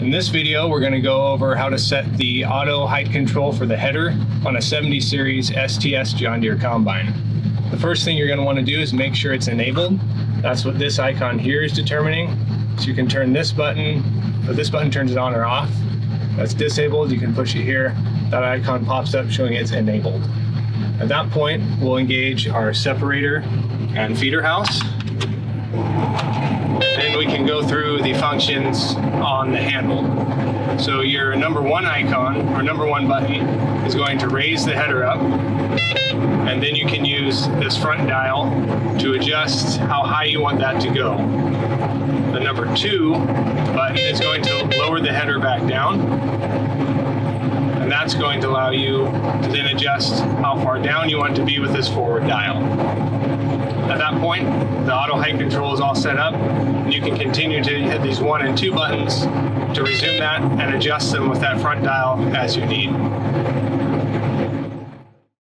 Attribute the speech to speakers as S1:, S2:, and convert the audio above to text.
S1: In this video, we're going to go over how to set the auto height control for the header on a 70 series STS John Deere combine. The first thing you're going to want to do is make sure it's enabled. That's what this icon here is determining. So you can turn this button, but this button turns it on or off. That's disabled, you can push it here. That icon pops up showing it's enabled. At that point, we'll engage our separator and feeder house. Then we can go through the functions on the handle. So your number one icon or number one button is going to raise the header up. And then you can use this front dial to adjust how high you want that to go. The number two button is going to lower the header back down. And that's going to allow you to then adjust how far down you want to be with this forward dial. Point, the auto height control is all set up, and you can continue to hit these one and two buttons to resume that and adjust them with that front dial as you need.